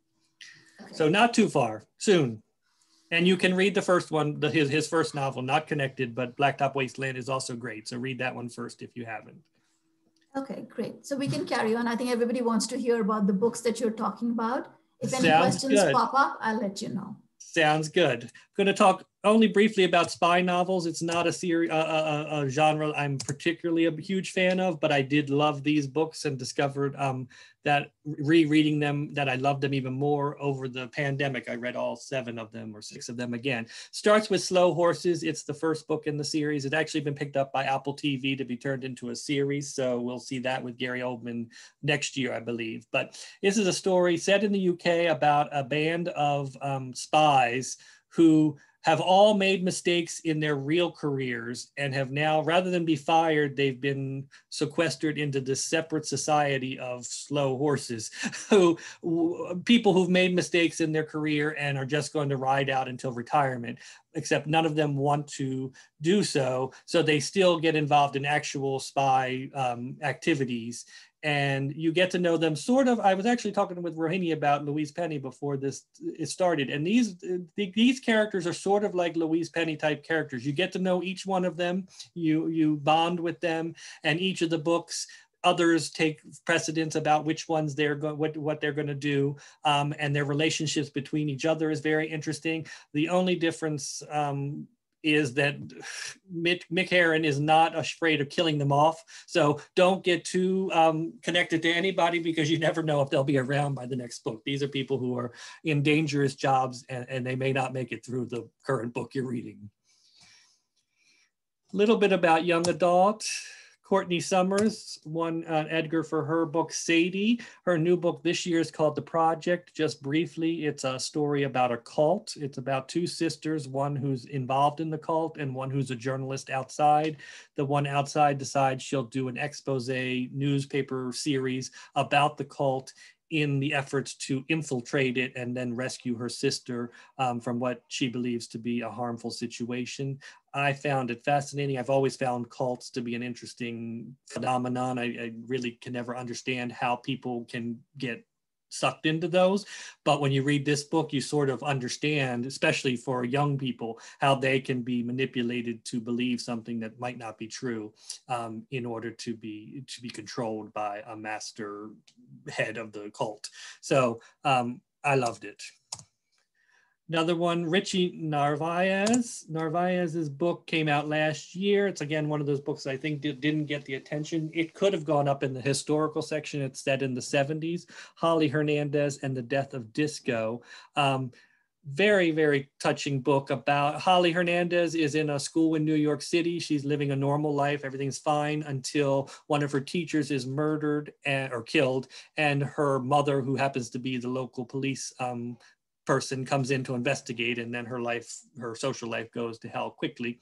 Okay. So not too far, soon. And you can read the first one, the, his, his first novel, not connected, but Blacktop Wasteland is also great. So read that one first if you haven't. Okay, great. So we can carry on. I think everybody wants to hear about the books that you're talking about. If any Sounds questions good. pop up, I'll let you know. Sounds good. Going to talk only briefly about spy novels. It's not a series, a, a, a, genre I'm particularly a huge fan of, but I did love these books and discovered um, that rereading them that I loved them even more over the pandemic. I read all seven of them or six of them again. Starts with Slow Horses. It's the first book in the series. It's actually been picked up by Apple TV to be turned into a series. So we'll see that with Gary Oldman next year, I believe. But this is a story set in the UK about a band of um, spies who have all made mistakes in their real careers and have now, rather than be fired, they've been sequestered into this separate society of slow horses, who people who've made mistakes in their career and are just going to ride out until retirement. Except none of them want to do so, so they still get involved in actual spy um, activities and you get to know them. Sort of i was actually talking with rohini about louise penny before this it started. And these these characters are sort of like louise penny type characters. You get to know each one of them. You you bond with them. And each of the books others take precedence about which ones they're going what what they're going to do. Um, and their relationships between each other is very interesting. The only difference um, is that Mick, Mick Herron is not afraid of killing them off. So don't get too um, connected to anybody because you never know if they'll be around by the next book. These are people who are in dangerous jobs and, and they may not make it through the current book you're reading. A little bit about young adult. Courtney Summers won uh, Edgar for her book Sadie. Her new book this year is called The Project. Just briefly, it's a story about a cult. It's about two sisters, one who's involved in the cult and one who's a journalist outside. The one outside decides she'll do an expose newspaper series about the cult in the efforts to infiltrate it and then rescue her sister um, from what she believes to be a harmful situation. I found it fascinating. I've always found cults to be an interesting phenomenon. I, I really can never understand how people can get sucked into those. But when you read this book, you sort of understand, especially for young people, how they can be manipulated to believe something that might not be true um, in order to be to be controlled by a master head of the cult. So um, I loved it. Another one, Richie Narvaez. Narvaez's book came out last year. It's again one of those books I think did, not get the attention. It could have gone up in the historical section. It's set in the 70s. Holly Hernandez and the Death of Disco. Um, very, very touching book about Holly Hernandez is in a school in New York City. She's living a normal life. Everything's fine until one of her teachers is murdered and, or killed, and her mother, who happens to be the local police um, person comes in to investigate and then her life her social life goes to hell quickly.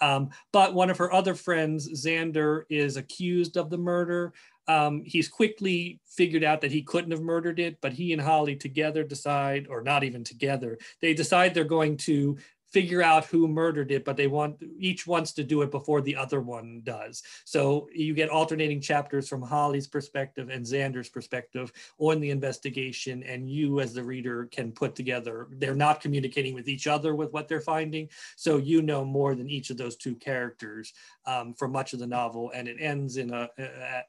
Um, but one of her other friends xander is accused of the murder. Um, he's quickly figured out that he couldn't have murdered it but he and holly together decide or not even together they decide they're going to figure out who murdered it, but they want each wants to do it before the other one does. So you get alternating chapters from Holly's perspective and Xander's perspective on the investigation, and you as the reader can put together. They're not communicating with each other with what they're finding, so you know more than each of those two characters um, for much of the novel, and it ends in a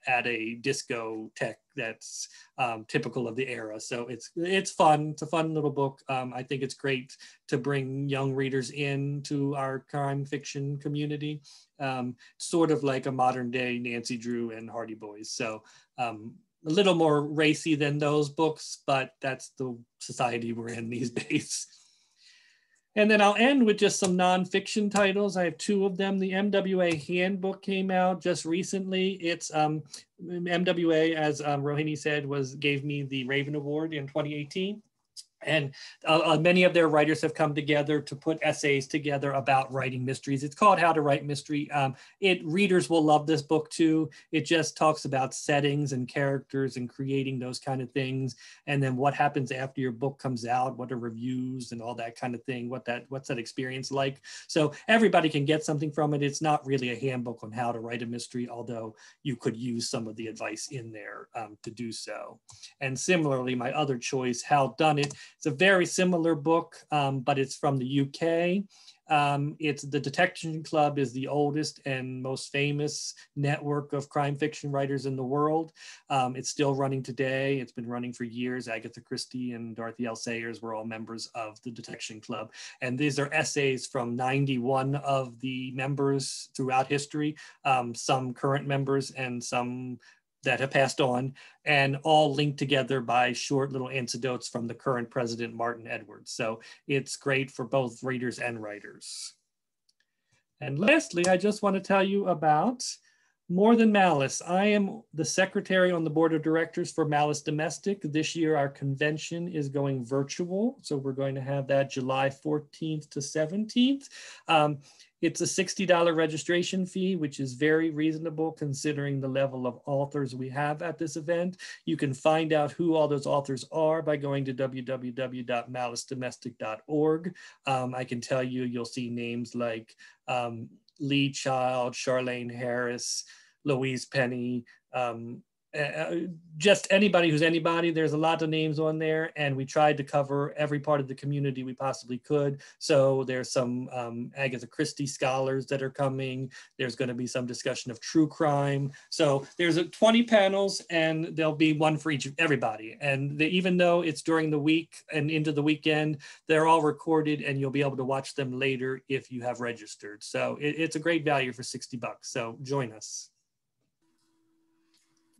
at a discotheque that's um, typical of the era. So it's it's fun. It's a fun little book. Um, I think it's great to bring young readers into our crime fiction community. Um, sort of like a modern day Nancy Drew and Hardy Boys. So um, a little more racy than those books, but that's the society we're in these days. And then I'll end with just some nonfiction titles. I have two of them. The MWA Handbook came out just recently. It's um, MWA, as um, Rohini said, was gave me the Raven Award in 2018 and uh, uh, many of their writers have come together to put essays together about writing mysteries. It's called How to Write Mystery. Um, it readers will love this book too. It just talks about settings and characters and creating those kind of things, and then what happens after your book comes out, what are reviews and all that kind of thing. What that what's that experience like? So everybody can get something from it. It's not really a handbook on how to write a mystery, although you could use some of the advice in there um, to do so. And similarly, my other choice, How Done Dunnett it's a very similar book, um, but it's from the UK. Um, it's the Detection Club is the oldest and most famous network of crime fiction writers in the world. Um, it's still running today. It's been running for years. Agatha Christie and Dorothy L. Sayers were all members of the Detection Club. And these are essays from 91 of the members throughout history, um, some current members and some that have passed on and all linked together by short little anecdotes from the current president, Martin Edwards. So it's great for both readers and writers. And lastly, I just want to tell you about More Than Malice. I am the secretary on the board of directors for Malice Domestic. This year, our convention is going virtual. So we're going to have that July 14th to 17th. Um, it's a $60 registration fee, which is very reasonable considering the level of authors we have at this event. You can find out who all those authors are by going to www.malicedomestic.org. Um, I can tell you, you'll see names like um, Lee Child, Charlaine Harris, Louise Penny, um, uh, just anybody who's anybody. There's a lot of names on there, and we tried to cover every part of the community we possibly could. So there's some um, Agatha Christie scholars that are coming. There's going to be some discussion of true crime. So there's a 20 panels, and there'll be one for each everybody. And even though it's during the week and into the weekend, they're all recorded, and you'll be able to watch them later if you have registered. So it, it's a great value for 60 bucks. So join us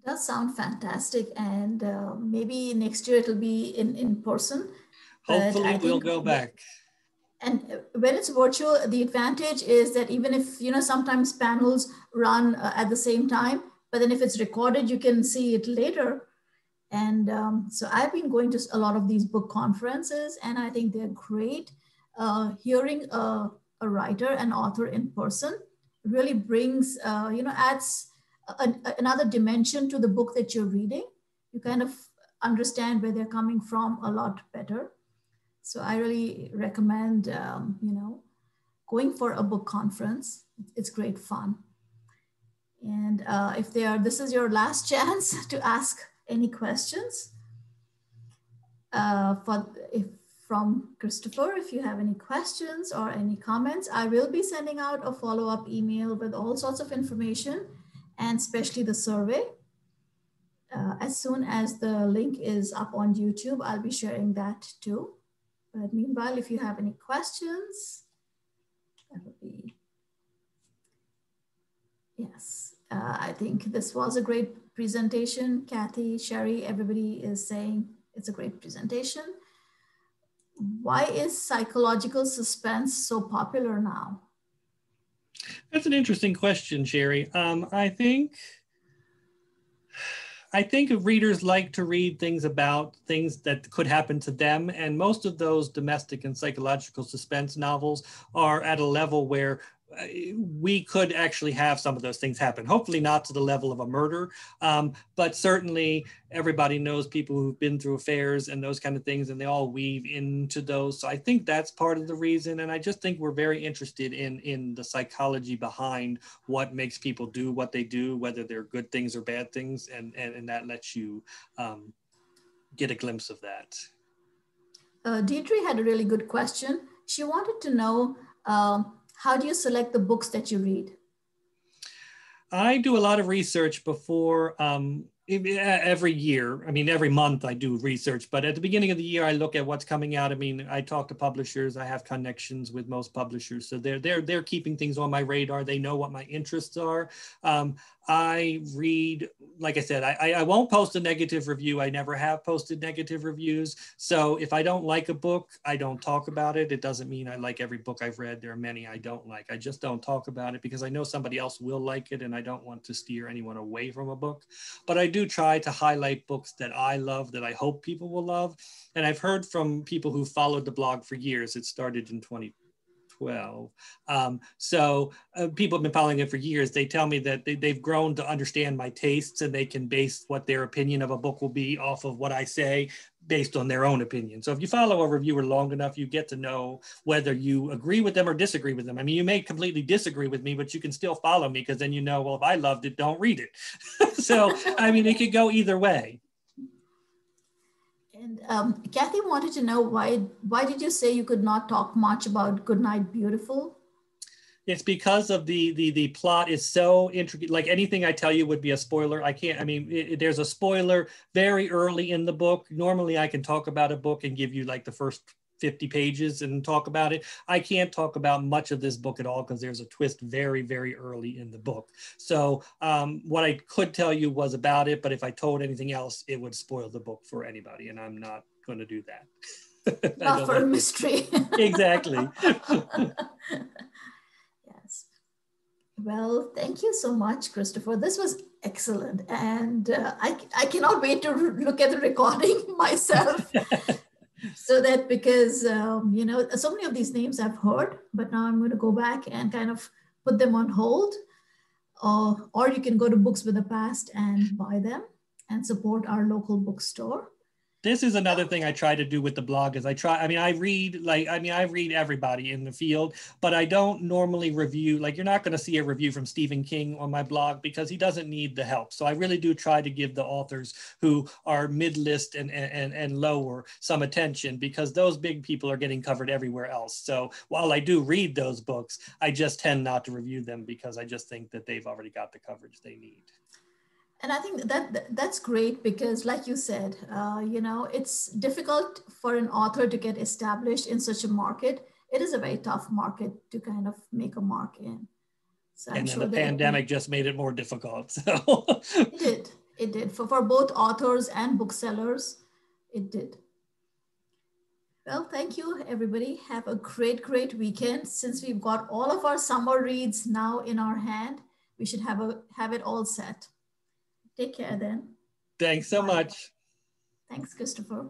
does sound fantastic. And uh, maybe next year it'll be in, in person. Hopefully we'll go back. And when it's virtual, the advantage is that even if, you know, sometimes panels run uh, at the same time, but then if it's recorded, you can see it later. And um, so I've been going to a lot of these book conferences and I think they're great. Uh, hearing a, a, writer, an author in person really brings, uh, you know, adds a, another dimension to the book that you're reading. You kind of understand where they're coming from a lot better. So I really recommend, um, you know, going for a book conference. It's great fun. And uh, if they are, this is your last chance to ask any questions. Uh, for if from Kristopher, if you have any questions or any comments, I will be sending out a follow-up email with all sorts of information and especially the survey. Uh, as soon as the link is up on YouTube, I'll be sharing that too. But meanwhile, if you have any questions, that would be, yes. Uh, I think this was a great presentation. Kathy, Sherry, everybody is saying it's a great presentation. Why is psychological suspense so popular now? That's an interesting question, Sherry. Um, I think I think readers like to read things about things that could happen to them, and most of those domestic and psychological suspense novels are at a level where we could actually have some of those things happen. Hopefully, not to the level of a murder, um, but certainly everybody knows people who've been through affairs and those kind of things, and they all weave into those. So I think that's part of the reason. And I just think we're very interested in in the psychology behind what makes people do what they do, whether they're good things or bad things, and and, and that lets you um, get a glimpse of that. Uh, Deirdre had a really good question. She wanted to know. Um, how do you select the books that you read? I do a lot of research before um, every year. I mean, every month I do research, but at the beginning of the year, I look at what's coming out. I mean, I talk to publishers. I have connections with most publishers, so they're they're they're keeping things on my radar. They know what my interests are. Um, I read, like I said, I, I won't post a negative review. I never have posted negative reviews. So if I don't like a book, I don't talk about it. It doesn't mean I like every book I've read. There are many I don't like. I just don't talk about it because I know somebody else will like it and I don't want to steer anyone away from a book. But I do try to highlight books that I love that I hope people will love. And I've heard from people who followed the blog for years. It started in 20, 12. Um, so uh, people have been following it for years. They tell me that they, they've grown to understand my tastes and they can base what their opinion of a book will be off of what I say based on their own opinion. So if you follow a reviewer long enough, you get to know whether you agree with them or disagree with them. I mean, you may completely disagree with me, but you can still follow me because then you know, well, if I loved it, don't read it. so, I mean, it could go either way. And um, Kathy wanted to know why why did you say you could not talk much about Goodnight Beautiful? It's because of the the the plot is so intricate. Like anything I tell you would be a spoiler. I can't. I mean, it, there's a spoiler very early in the book. Normally, I can talk about a book and give you like the first 50 pages and talk about it. I can't talk about much of this book at all because there's a twist very, very early in the book. So um, what I could tell you was about it, but if I told anything else, it would spoil the book for anybody, and I'm not going to do that. Not for a mystery. exactly. yes. Well, thank you so much, Kristopher. This was excellent. And uh, I, I cannot wait to look at the recording myself so that because um, you know so many of these names I've heard, but now I'm going to go back and kind of put them on hold, or or you can go to Books with the Past and buy them and support our local bookstore this is another thing I try to do with the blog is I try, I mean, I read like, I mean, I read everybody in the field, but I don't normally review, like you're not going to see a review from Stephen King on my blog because he doesn't need the help. So I really do try to give the authors who are mid-list and, and, and lower some attention because those big people are getting covered everywhere else. So while I do read those books, I just tend not to review them because I just think that they've already got the coverage they need and I think that that's great because, like you said, uh, you know, it's difficult for an author to get established in such a market. It is a very tough market to kind of make a mark in. So and sure the pandemic just made it more difficult. So it did. It did for for both authors and booksellers. It did. Well, thank you, everybody. Have a great, great weekend. Since we've got all of our summer reads now in our hand, we should have a have it all set. Take care then. Thanks so Bye. much. Thanks, Kristopher.